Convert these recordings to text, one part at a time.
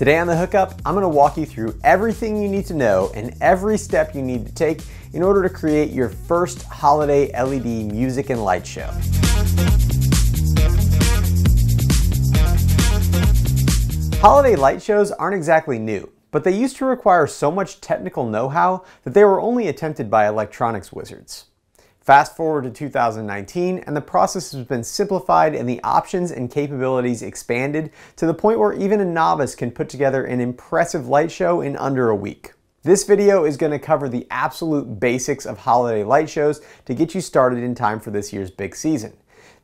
Today on The Hookup, I'm going to walk you through everything you need to know and every step you need to take in order to create your first holiday LED music and light show. Holiday light shows aren't exactly new, but they used to require so much technical know-how that they were only attempted by electronics wizards. Fast forward to 2019 and the process has been simplified and the options and capabilities expanded to the point where even a novice can put together an impressive light show in under a week. This video is going to cover the absolute basics of holiday light shows to get you started in time for this year's big season.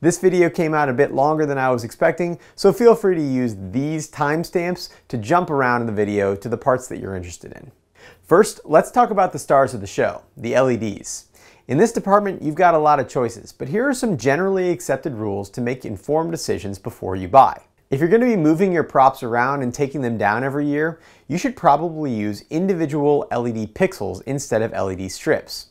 This video came out a bit longer than I was expecting, so feel free to use these timestamps to jump around in the video to the parts that you're interested in. First, let's talk about the stars of the show, the LEDs. In this department, you've got a lot of choices, but here are some generally accepted rules to make informed decisions before you buy. If you're going to be moving your props around and taking them down every year, you should probably use individual LED pixels instead of LED strips.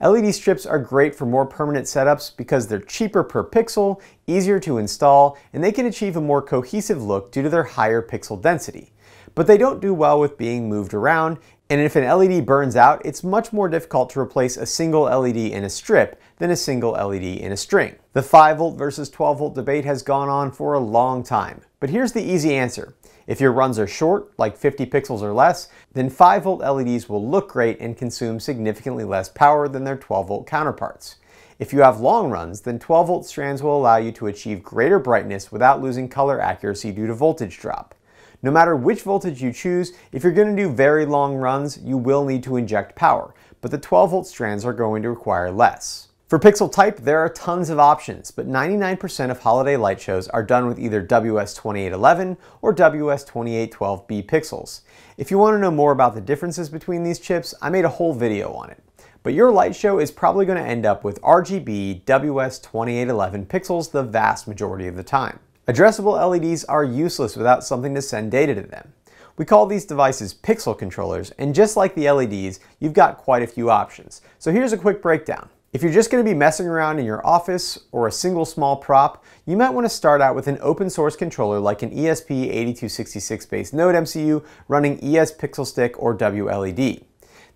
LED strips are great for more permanent setups because they're cheaper per pixel, easier to install, and they can achieve a more cohesive look due to their higher pixel density. But they don't do well with being moved around, and if an LED burns out, it's much more difficult to replace a single LED in a strip than a single LED in a string. The 5 volt versus 12 volt debate has gone on for a long time, but here's the easy answer. If your runs are short, like 50 pixels or less, then 5 volt LEDs will look great and consume significantly less power than their 12 volt counterparts. If you have long runs, then 12 volt strands will allow you to achieve greater brightness without losing color accuracy due to voltage drop. No matter which voltage you choose, if you're going to do very long runs, you will need to inject power, but the 12 volt strands are going to require less. For pixel type, there are tons of options, but 99% of holiday light shows are done with either WS2811 or WS2812B pixels. If you want to know more about the differences between these chips, I made a whole video on it. But your light show is probably going to end up with RGB WS2811 pixels the vast majority of the time. Addressable LEDs are useless without something to send data to them. We call these devices pixel controllers, and just like the LEDs, you've got quite a few options. So here's a quick breakdown. If you're just going to be messing around in your office or a single small prop, you might want to start out with an open source controller like an ESP8266 based Node MCU running ES Pixel Stick or WLED.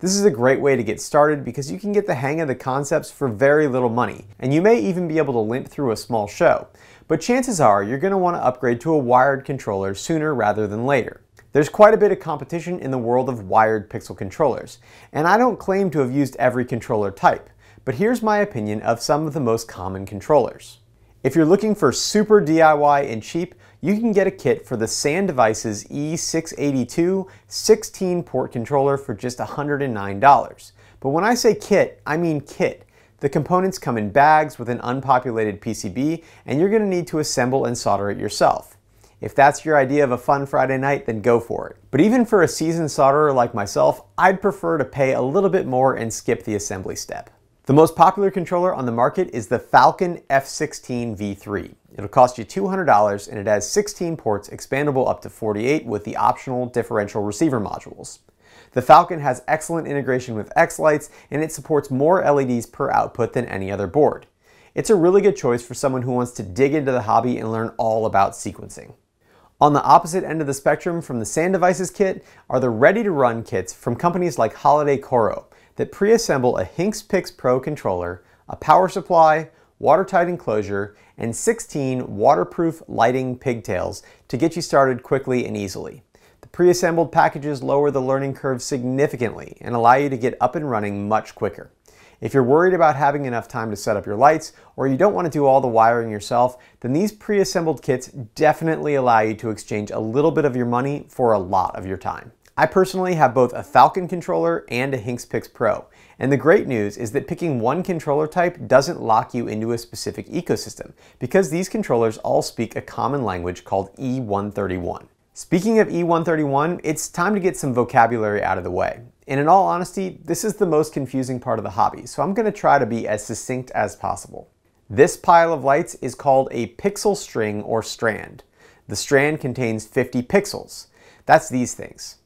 This is a great way to get started because you can get the hang of the concepts for very little money, and you may even be able to limp through a small show. But chances are you're going to want to upgrade to a wired controller sooner rather than later. There's quite a bit of competition in the world of wired pixel controllers, and I don't claim to have used every controller type but here's my opinion of some of the most common controllers. If you're looking for super DIY and cheap, you can get a kit for the SanDevices E682 16 port controller for just $109. But when I say kit, I mean kit. The components come in bags with an unpopulated PCB, and you're going to need to assemble and solder it yourself. If that's your idea of a fun Friday night, then go for it. But even for a seasoned solderer like myself, I'd prefer to pay a little bit more and skip the assembly step. The most popular controller on the market is the Falcon F16 V3. It'll cost you $200 and it has 16 ports expandable up to 48 with the optional differential receiver modules. The Falcon has excellent integration with X-Lights and it supports more LEDs per output than any other board. It's a really good choice for someone who wants to dig into the hobby and learn all about sequencing. On the opposite end of the spectrum from the SanDevices kit are the ready-to-run kits from companies like Holiday Coro that pre-assemble a Hinks Pix Pro controller, a power supply, watertight enclosure, and 16 waterproof lighting pigtails to get you started quickly and easily. The pre-assembled packages lower the learning curve significantly and allow you to get up and running much quicker. If you're worried about having enough time to set up your lights, or you don't want to do all the wiring yourself, then these pre-assembled kits definitely allow you to exchange a little bit of your money for a lot of your time. I personally have both a Falcon controller and a Hinks Pro. And the great news is that picking one controller type doesn't lock you into a specific ecosystem, because these controllers all speak a common language called E131. Speaking of E131, it's time to get some vocabulary out of the way. And in all honesty, this is the most confusing part of the hobby, so I'm going to try to be as succinct as possible. This pile of lights is called a pixel string or strand. The strand contains 50 pixels. That's these things.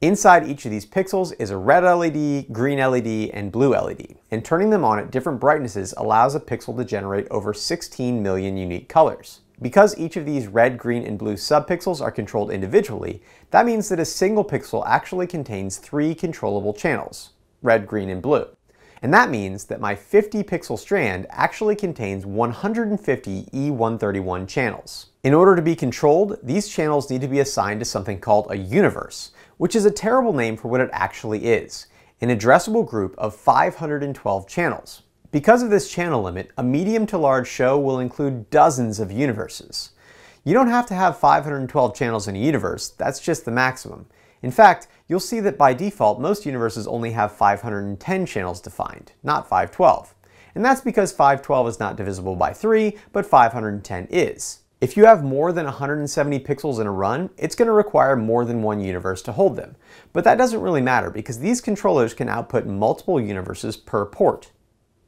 Inside each of these pixels is a red LED, green LED, and blue LED, and turning them on at different brightnesses allows a pixel to generate over 16 million unique colors. Because each of these red, green, and blue subpixels are controlled individually, that means that a single pixel actually contains three controllable channels, red, green, and blue. And that means that my 50 pixel strand actually contains 150 E131 channels. In order to be controlled, these channels need to be assigned to something called a universe, which is a terrible name for what it actually is, an addressable group of 512 channels. Because of this channel limit, a medium to large show will include dozens of universes. You don't have to have 512 channels in a universe, that's just the maximum. In fact, you'll see that by default, most universes only have 510 channels defined, not 512. And that's because 512 is not divisible by 3, but 510 is. If you have more than 170 pixels in a run, it's going to require more than one universe to hold them. But that doesn't really matter because these controllers can output multiple universes per port.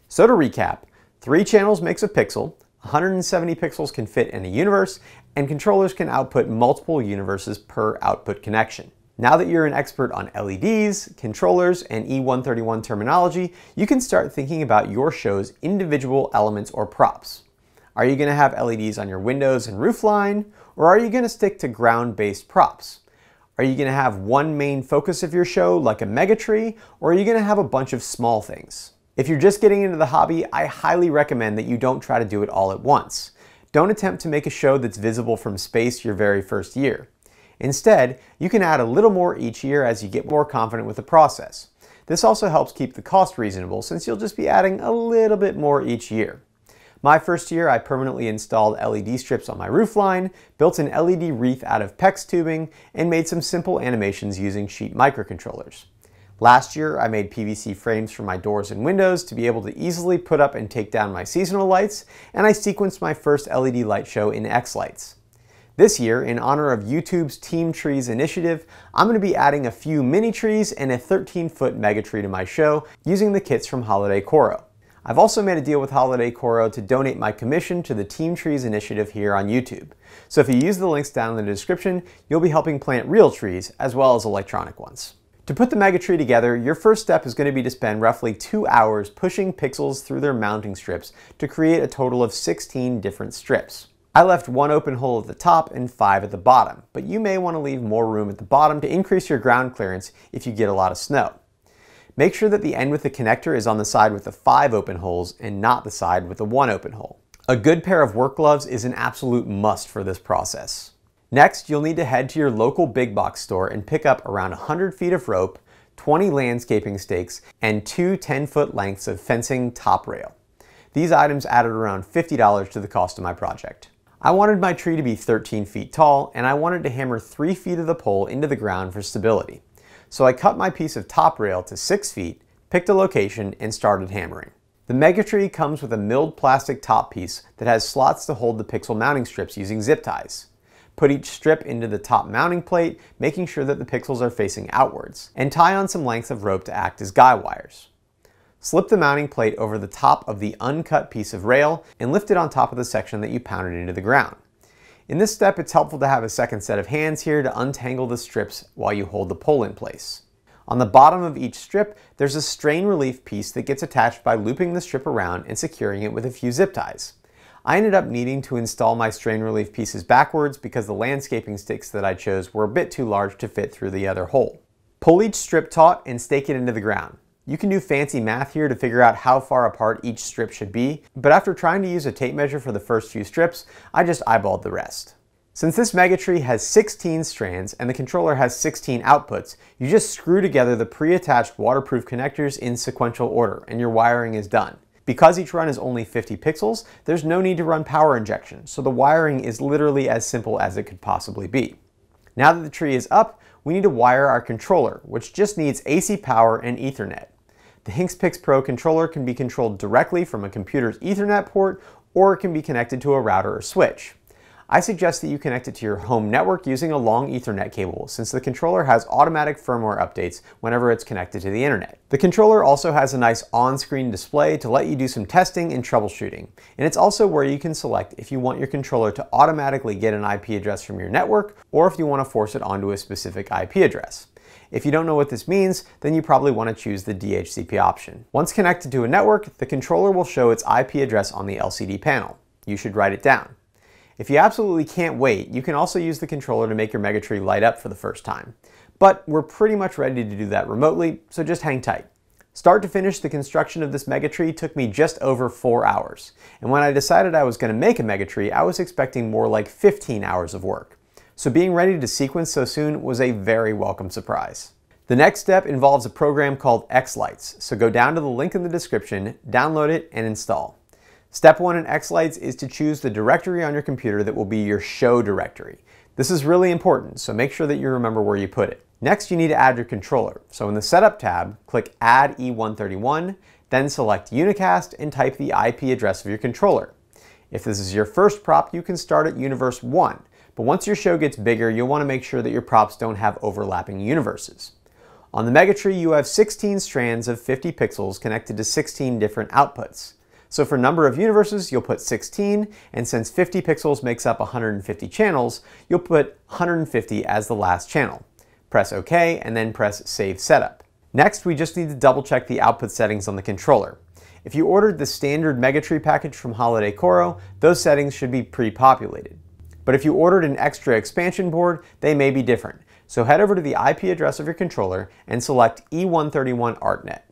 So to recap, three channels makes a pixel, 170 pixels can fit in a universe, and controllers can output multiple universes per output connection. Now that you're an expert on LEDs, controllers, and E131 terminology, you can start thinking about your show's individual elements or props. Are you going to have LEDs on your windows and roofline, or are you going to stick to ground-based props? Are you going to have one main focus of your show like a megatree, or are you going to have a bunch of small things? If you're just getting into the hobby, I highly recommend that you don't try to do it all at once. Don't attempt to make a show that's visible from space your very first year. Instead, you can add a little more each year as you get more confident with the process. This also helps keep the cost reasonable since you'll just be adding a little bit more each year. My first year, I permanently installed LED strips on my roofline, built an LED wreath out of PEX tubing, and made some simple animations using sheet microcontrollers. Last year, I made PVC frames for my doors and windows to be able to easily put up and take down my seasonal lights, and I sequenced my first LED light show in X-Lights. This year, in honor of YouTube's Team Trees initiative, I'm going to be adding a few mini trees and a 13-foot mega tree to my show using the kits from Holiday Coro. I've also made a deal with Holiday Coro to donate my commission to the Team Trees initiative here on YouTube. So if you use the links down in the description, you'll be helping plant real trees as well as electronic ones. To put the megatree together, your first step is going to be to spend roughly two hours pushing pixels through their mounting strips to create a total of 16 different strips. I left one open hole at the top and five at the bottom, but you may want to leave more room at the bottom to increase your ground clearance if you get a lot of snow. Make sure that the end with the connector is on the side with the five open holes and not the side with the one open hole. A good pair of work gloves is an absolute must for this process. Next, you'll need to head to your local big box store and pick up around 100 feet of rope, 20 landscaping stakes, and two 10-foot lengths of fencing top rail. These items added around $50 to the cost of my project. I wanted my tree to be 13 feet tall, and I wanted to hammer 3 feet of the pole into the ground for stability. So I cut my piece of top rail to 6 feet, picked a location, and started hammering. The Megatree comes with a milled plastic top piece that has slots to hold the pixel mounting strips using zip ties. Put each strip into the top mounting plate, making sure that the pixels are facing outwards, and tie on some lengths of rope to act as guy wires. Slip the mounting plate over the top of the uncut piece of rail and lift it on top of the section that you pounded into the ground. In this step, it's helpful to have a second set of hands here to untangle the strips while you hold the pole in place. On the bottom of each strip, there's a strain relief piece that gets attached by looping the strip around and securing it with a few zip ties. I ended up needing to install my strain relief pieces backwards because the landscaping sticks that I chose were a bit too large to fit through the other hole. Pull each strip taut and stake it into the ground. You can do fancy math here to figure out how far apart each strip should be, but after trying to use a tape measure for the first few strips, I just eyeballed the rest. Since this megatree has 16 strands and the controller has 16 outputs, you just screw together the pre-attached waterproof connectors in sequential order and your wiring is done. Because each run is only 50 pixels, there's no need to run power injection, so the wiring is literally as simple as it could possibly be. Now that the tree is up, we need to wire our controller, which just needs AC power and Ethernet. The HinksPix Pro controller can be controlled directly from a computer's Ethernet port, or it can be connected to a router or switch. I suggest that you connect it to your home network using a long Ethernet cable since the controller has automatic firmware updates whenever it's connected to the internet. The controller also has a nice on-screen display to let you do some testing and troubleshooting. And it's also where you can select if you want your controller to automatically get an IP address from your network or if you want to force it onto a specific IP address. If you don't know what this means, then you probably want to choose the DHCP option. Once connected to a network, the controller will show its IP address on the LCD panel. You should write it down. If you absolutely can't wait, you can also use the controller to make your Megatree light up for the first time. But we're pretty much ready to do that remotely, so just hang tight. Start to finish, the construction of this Megatree took me just over 4 hours. And when I decided I was going to make a Megatree, I was expecting more like 15 hours of work. So being ready to sequence so soon was a very welcome surprise. The next step involves a program called X-Lights, so go down to the link in the description, download it, and install. Step one in X-Lights is to choose the directory on your computer that will be your show directory. This is really important, so make sure that you remember where you put it. Next, you need to add your controller. So in the Setup tab, click Add E131, then select Unicast and type the IP address of your controller. If this is your first prop, you can start at Universe 1, but once your show gets bigger, you'll want to make sure that your props don't have overlapping universes. On the Megatree, you have 16 strands of 50 pixels connected to 16 different outputs. So for number of universes, you'll put 16, and since 50 pixels makes up 150 channels, you'll put 150 as the last channel. Press OK, and then press Save Setup. Next, we just need to double check the output settings on the controller. If you ordered the standard Megatree package from Holiday Coro, those settings should be pre-populated. But if you ordered an extra expansion board, they may be different. So head over to the IP address of your controller and select E131 ArtNet.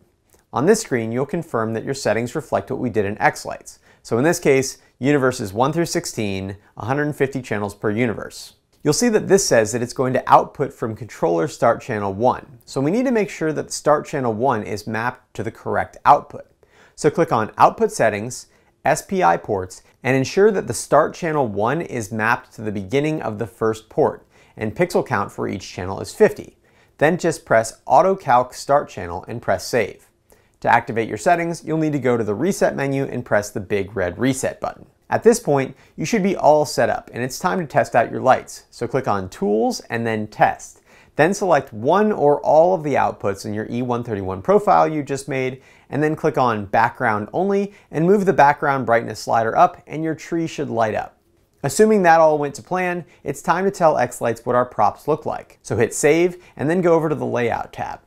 On this screen, you'll confirm that your settings reflect what we did in X-Lights. So in this case, universes 1 through 16, 150 channels per universe. You'll see that this says that it's going to output from controller start channel 1. So we need to make sure that start channel 1 is mapped to the correct output. So click on Output Settings, SPI ports, and ensure that the start channel 1 is mapped to the beginning of the first port, and pixel count for each channel is 50. Then just press Auto Calc Start Channel and press Save. To activate your settings, you'll need to go to the Reset menu and press the big red Reset button. At this point, you should be all set up and it's time to test out your lights. So click on Tools and then Test. Then select one or all of the outputs in your E131 profile you just made, and then click on Background Only and move the background brightness slider up and your tree should light up. Assuming that all went to plan, it's time to tell X-Lights what our props look like. So hit Save and then go over to the Layout tab.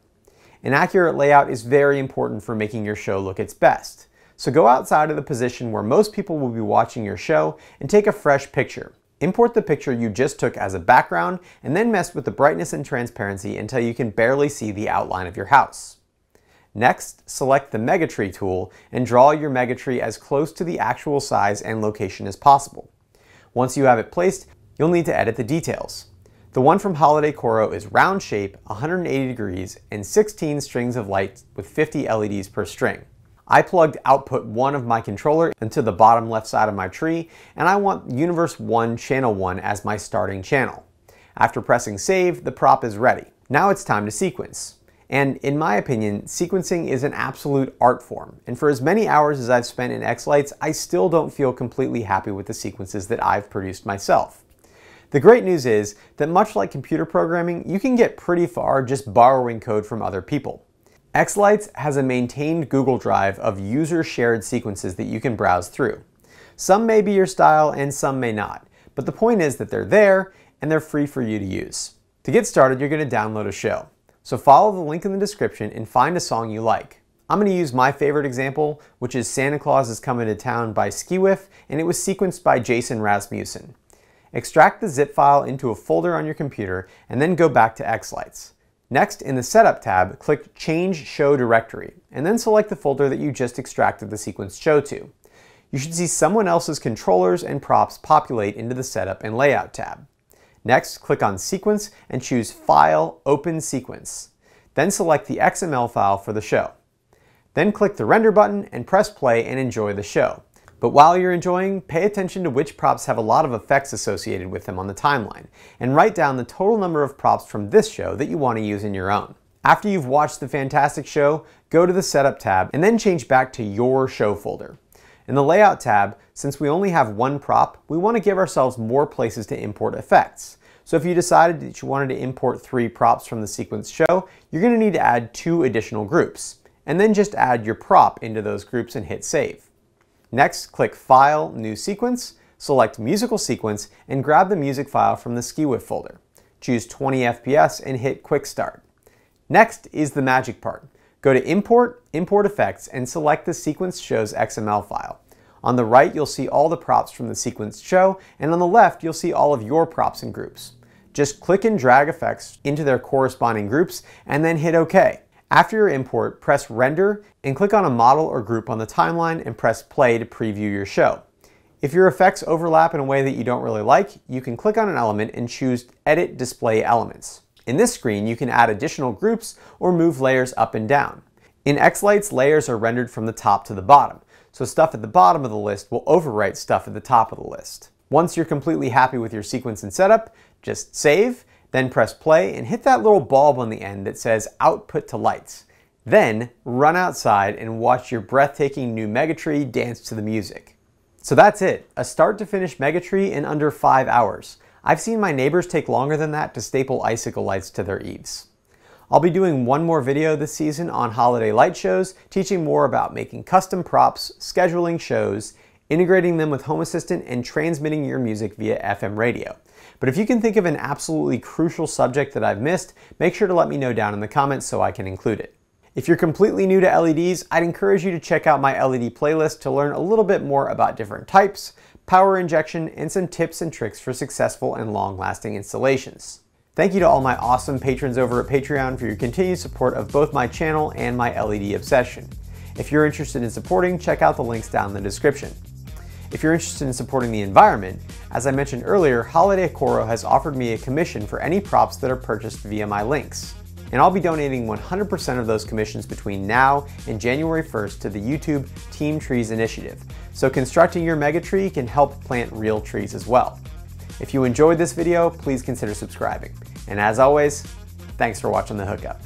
An accurate layout is very important for making your show look its best. So go outside of the position where most people will be watching your show and take a fresh picture. Import the picture you just took as a background and then mess with the brightness and transparency until you can barely see the outline of your house. Next, select the Megatree tool and draw your Megatree as close to the actual size and location as possible. Once you have it placed, you'll need to edit the details. The one from Holiday Coro is round shape, 180 degrees, and 16 strings of light with 50 LEDs per string. I plugged output 1 of my controller into the bottom left side of my tree, and I want Universe 1 Channel 1 as my starting channel. After pressing save, the prop is ready. Now it's time to sequence. And in my opinion, sequencing is an absolute art form. And for as many hours as I've spent in X-Lights, I still don't feel completely happy with the sequences that I've produced myself. The great news is that much like computer programming, you can get pretty far just borrowing code from other people. X-Lights has a maintained Google Drive of user-shared sequences that you can browse through. Some may be your style and some may not, but the point is that they're there and they're free for you to use. To get started, you're going to download a show. So follow the link in the description and find a song you like. I'm going to use my favorite example, which is Santa Claus is Coming to Town by Skewif, and it was sequenced by Jason Rasmussen. Extract the zip file into a folder on your computer and then go back to X-Lights. Next, in the Setup tab, click Change Show Directory, and then select the folder that you just extracted the sequence show to. You should see someone else's controllers and props populate into the Setup and Layout tab. Next, click on Sequence and choose File, Open Sequence. Then select the XML file for the show. Then click the Render button and press play and enjoy the show. But while you're enjoying, pay attention to which props have a lot of effects associated with them on the timeline, and write down the total number of props from this show that you want to use in your own. After you've watched the fantastic show, go to the Setup tab and then change back to your show folder. In the Layout tab, since we only have one prop, we want to give ourselves more places to import effects. So if you decided that you wanted to import three props from the sequence show, you're going to need to add two additional groups, and then just add your prop into those groups and hit save. Next, click File, New Sequence, select Musical Sequence, and grab the music file from the Skewif folder. Choose 20 FPS and hit Quick Start. Next is the magic part. Go to Import, Import Effects, and select the Sequence Shows XML file. On the right, you'll see all the props from the sequence show, and on the left, you'll see all of your props and groups. Just click and drag effects into their corresponding groups, and then hit OK. After your import, press Render and click on a model or group on the timeline and press Play to preview your show. If your effects overlap in a way that you don't really like, you can click on an element and choose Edit Display Elements. In this screen, you can add additional groups or move layers up and down. In Xlights, layers are rendered from the top to the bottom, so stuff at the bottom of the list will overwrite stuff at the top of the list. Once you're completely happy with your sequence and setup, just save, then press play and hit that little bulb on the end that says Output to Lights. Then run outside and watch your breathtaking new Megatree dance to the music. So that's it, a start to finish Megatree in under 5 hours. I've seen my neighbors take longer than that to staple icicle lights to their eaves. I'll be doing one more video this season on holiday light shows, teaching more about making custom props, scheduling shows, integrating them with Home Assistant, and transmitting your music via FM radio. But if you can think of an absolutely crucial subject that I've missed, make sure to let me know down in the comments so I can include it. If you're completely new to LEDs, I'd encourage you to check out my LED playlist to learn a little bit more about different types, power injection, and some tips and tricks for successful and long-lasting installations. Thank you to all my awesome patrons over at Patreon for your continued support of both my channel and my LED obsession. If you're interested in supporting, check out the links down in the description. If you're interested in supporting the environment, as I mentioned earlier, Holiday Coro has offered me a commission for any props that are purchased via my links and I'll be donating 100% of those commissions between now and January 1st to the YouTube Team Trees initiative, so constructing your mega tree can help plant real trees as well. If you enjoyed this video, please consider subscribing. And as always, thanks for watching The Hookup.